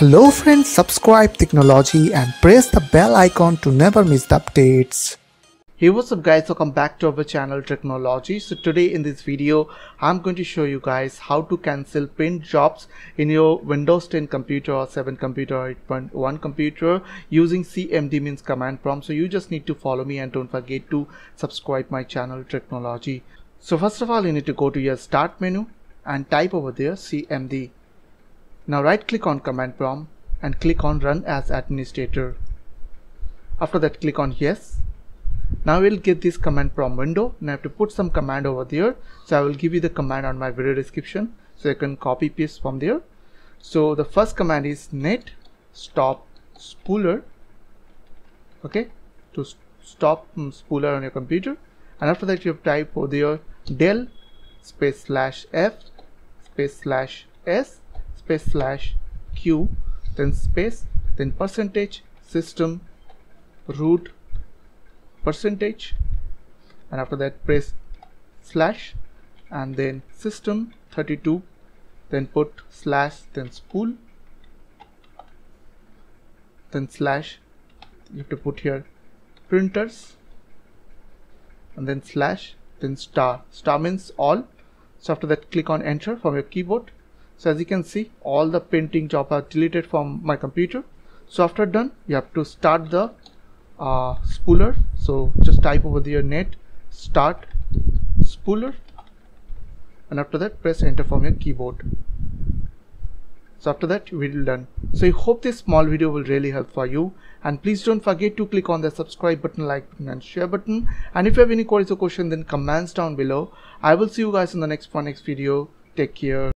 Hello friends, subscribe Tricknology and press the bell icon to never miss the updates. Hey what's up guys? Welcome back to our channel Tricknology. So today in this video i'm going to show you guys how to cancel print jobs in your windows 10 computer or 7 computer or 8.1 computer using cmd means command prompt. So you just need to follow me and don't forget to subscribe my channel Tricknology. So first of all you need to go to your start menu and type over there cmd now right click on command prompt and click on run as administrator. After that click on yes. Now we'll get this command prompt window. And I have to put some command over there. So I will give you the command on my video description. So you can copy paste from there. So the first command is net stop spooler. Okay? To stop um, spooler on your computer. And after that you have type over there del space slash f space slash s space slash q then space then percentage system root percentage and after that press slash and then system 32 then put slash then spool then slash you have to put here printers and then slash then star. Star means all. So after that click on enter from your keyboard so as you can see all the painting job are deleted from my computer. So after done you have to start the uh, spooler. So just type over there net start spooler. And after that press enter from your keyboard. So after that we're done. So i hope this small video will really help for you. And please don't forget to click on the subscribe button like button and share button. And if you have any queries or question then comments down below. I will see you guys in the next one next video. Take care